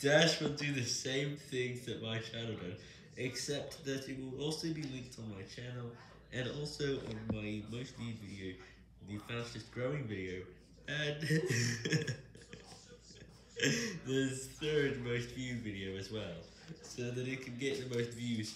Dash will do the same things that my channel does, except that it will also be linked on my channel, and also on my most viewed video, the fastest growing video, and the third most viewed video as well, so that it can get the most views.